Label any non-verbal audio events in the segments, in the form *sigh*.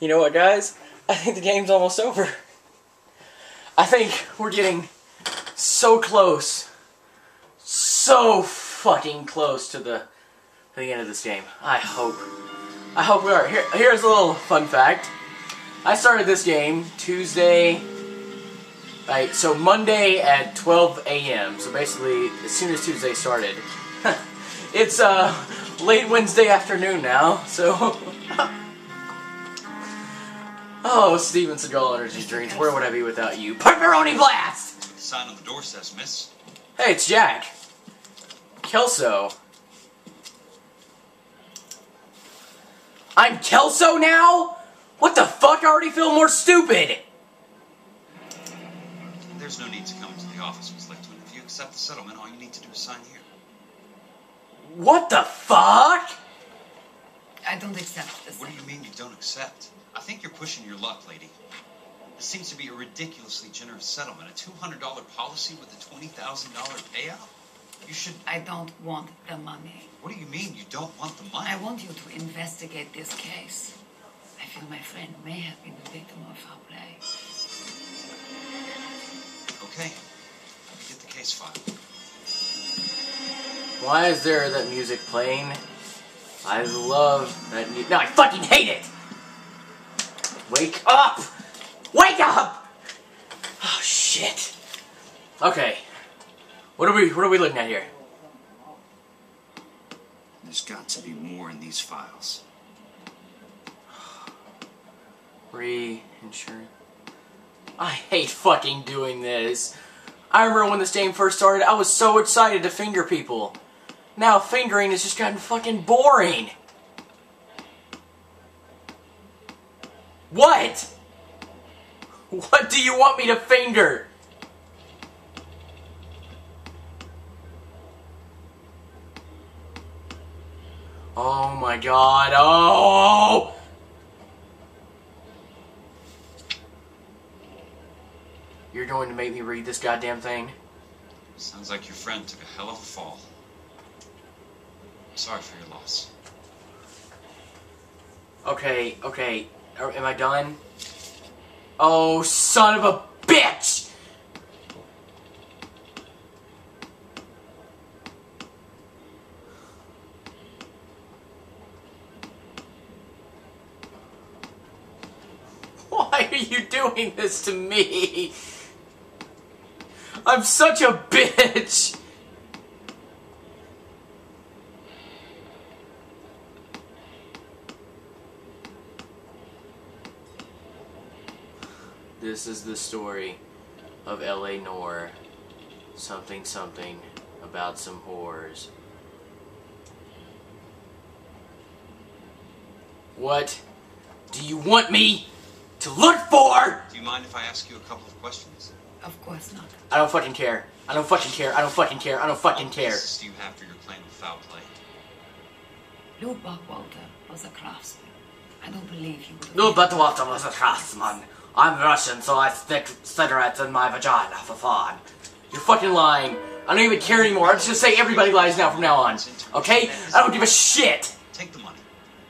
you know what, guys? I think the game's almost over. I think we're getting so close. So fucking close to the, to the end of this game. I hope. I hope we are. Here, here's a little fun fact. I started this game Tuesday. Right, so Monday at 12 a.m. So basically, as soon as Tuesday started. *laughs* it's uh late Wednesday afternoon now, so. *laughs* oh, Steven Seagal Energy Drinks, where would I be without you? Pepperoni Blast! The sign on the door says, miss. Hey, it's Jack. Kelso. I'm Kelso now? What the fuck? I already feel more stupid! There's no need to come into the office, Miss Lichtman. If you accept the settlement, all you need to do is sign here. What the fuck? I don't accept this. What do you mean you don't accept? I think you're pushing your luck, lady. This seems to be a ridiculously generous settlement. A $200 policy with a $20,000 payout? You should. I don't want the money. What do you mean you don't want the money? I want you to investigate this case. I feel my friend may have been the victim of foul play. Okay. Let me get the case filed. Why is there that music playing? I love that music. No, I fucking hate it! Wake up! Wake up! Oh, shit. Okay. What are we, what are we looking at here? There's got to be more in these files. *sighs* Reinsurance. I hate fucking doing this. I remember when this game first started, I was so excited to finger people. Now fingering has just gotten fucking boring. What? What do you want me to finger? Oh my god, oh! You're going to make me read this goddamn thing? Sounds like your friend took a hell of a fall. Sorry for your loss. Okay, okay. Am I done? Oh, son of a bitch! *laughs* Why are you doing this to me? I'm such a bitch! This is the story of L.A. Noire. Something, something about some whores. What do you want me to look for? Do you mind if I ask you a couple of questions? Of course not. I don't fucking care. I don't fucking care. I don't fucking care. I don't fucking What care. basis do you have for your claim of foul play? Lou Buckwalter was a craftsman. I don't believe he would have... No, but Walter was a craftsman. I'm Russian, so I stick cigarettes in my vagina for fun. You're fucking lying. I don't even care anymore. I'm just gonna say everybody lies now from now on. Okay? I don't give a shit. Take the money.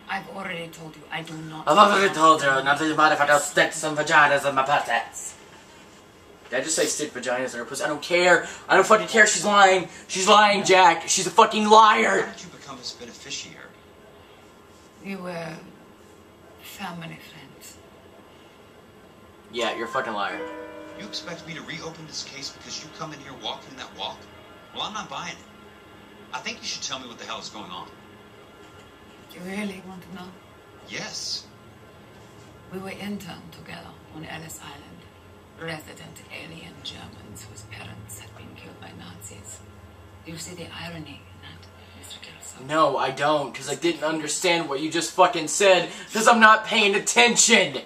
I've already told you I do not... I've already told you, nothing matter if I don't stick some vaginas in my pussies. Did I just say stick vaginas in her pussy? I don't care. I don't fucking care. She's lying. She's lying, Jack. She's a fucking How liar. did you become his beneficiary? We were family friends. Yeah, you're a fucking liar. You expect me to reopen this case because you come in here walking that walk? Well, I'm not buying it. I think you should tell me what the hell is going on. You really want to know? Yes. We were interned together on Ellis Island. Resident alien Germans whose parents had been killed by Nazis. Do you see the irony in that, Mr. Kelso? No, I don't, because I didn't understand what you just fucking said, because I'm not paying attention.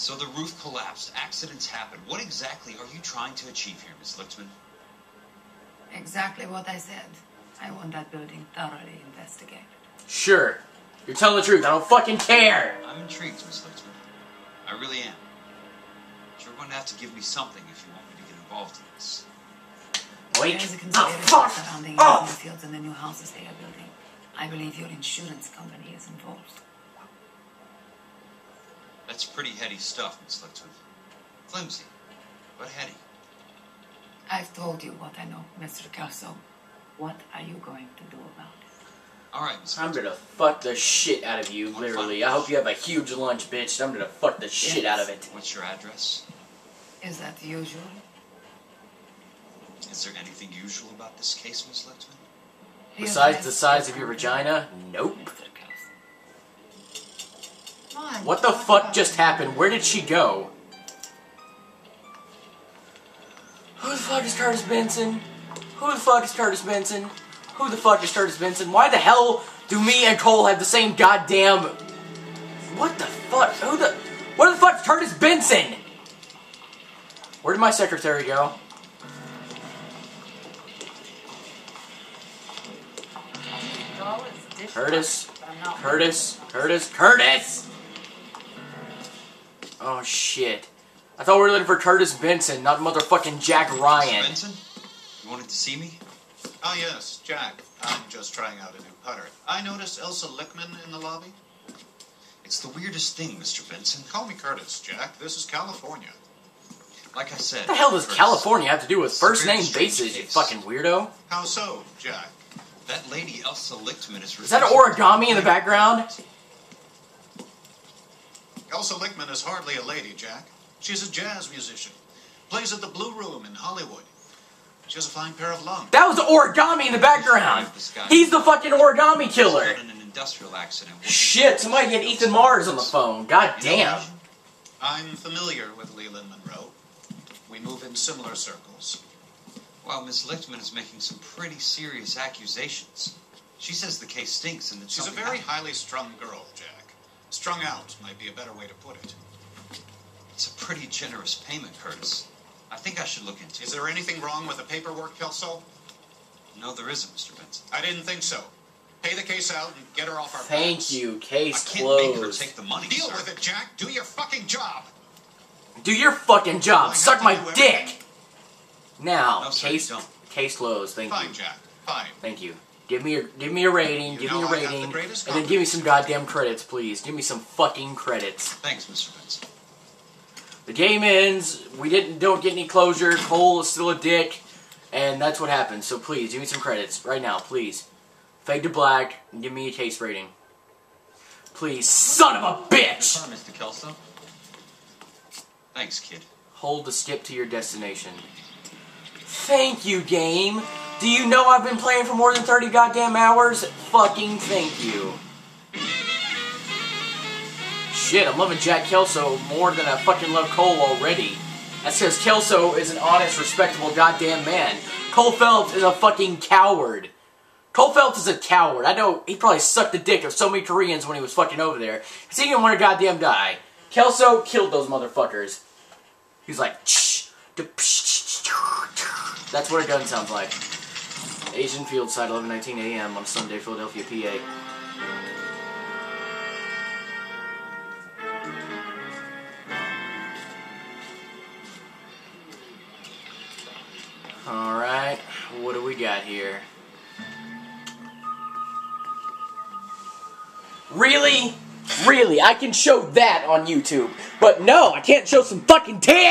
So the roof collapsed. Accidents happen. What exactly are you trying to achieve here, Miss Lichtman? Exactly what I said. I want that building thoroughly investigated. Sure. You're telling the truth. I don't fucking care. I'm intrigued, Miss Lichtman. I really am. But you're going to have to give me something if you want me to get involved in this. Wait. There is a Oh, conspiracy fuck. surrounding ah. Oh. the fields and the new houses they are building. I believe your insurance company is involved. That That's pretty heady stuff, Miss Lichtman. Flimsy, but heady. I've told you what I know, Mr. Kelso. What are you going to do about it? All right, Miss I'm gonna fuck the shit out of you, literally. I hope you have a huge lunch, bitch. I'm gonna fuck the shit out of it. What's your address? Is that usual? Is there anything usual about this case, Miss Lichtman? Besides the size of your vagina? Nope. Mr. Kelso. Fine, What the fuck just happened? Where did she go? Who the fuck is Curtis Benson? Who the fuck is Curtis Benson? Who the fuck is Curtis Benson? Why the hell do me and Cole have the same goddamn... What the fuck? Who the... Where the fuck's Curtis Benson? Where did my secretary go? Doll Curtis? but I'm not- Curtis? Curtis? Curtis! Oh shit. I thought we were looking for Curtis Benson, not motherfucking Jack Mr. Ryan. Benson? You wanted to see me? Ah, yes, Jack. I'm just trying out a new putter. I noticed Elsa Lichtman in the lobby. It's the weirdest thing, Mr. Benson. Call me Curtis, Jack. This is California. Like I said. What the hell does Curtis, California have to do with first name basis, you fucking weirdo? How so, Jack? That lady Elsa Lichtman is. Is that origami in the background? Elsa Lichtman is hardly a lady, Jack. She's a jazz musician. Plays at the Blue Room in Hollywood. She has a fine pair of lungs. That was the origami in the background. He's the fucking origami killer. In an industrial accident. Shit, somebody get Ethan Mars on the phone. God damn. I'm familiar with Leland Monroe. We move in similar circles. Well, Miss Lichtman is making some pretty serious accusations. She says the case stinks and that She's a very happened. highly strung girl, Jack. Strung out might be a better way to put it. It's a pretty generous payment, Curtis. I think I should look into Is it. there anything wrong with the paperwork, Kelso? No, there isn't, Mr. Benson. I didn't think so. Pay the case out and get her off our Thank backs. you. I Case can't make her take the money, Deal sir. with it, Jack. Do your fucking job. Do your fucking job. I Suck my dick. everything. Now, No, sir, case you don't. case closed. Thank you. Fine, Jack. Fine. Thank you. Give me your give me a rating. You give me a have the rating, and then give me some goddamn credits, please. Give me some fucking credits. Thanks, Mr. Benson. The game ends. We didn't don't get any closure. Cole is still a dick, and that's what happened. So please give me some credits right now, please. Fade to black and give me a case rating. Please, son of a bitch! Sorry, Mr. Kelso. Thanks, kid. Hold the skip to your destination. Thank you, game. Do you know I've been playing for more than 30 goddamn hours? Fucking thank you. Shit, I'm loving Jack Kelso more than I fucking love Cole already. That's because Kelso is an honest, respectable goddamn man. Cole Phelps is a fucking coward. Cole Phelps is a coward. I know he probably sucked the dick of so many Koreans when he was fucking over there. Cause he didn't want to goddamn die. Kelso killed those motherfuckers. He's like, "Shh, da- psh, that's what a gun sounds like. Asian Field Side, 11:19 a.m. on Sunday, Philadelphia, PA. All right, what do we got here? Really? Really? I can show that on YouTube. But no, I can't show some fucking tits!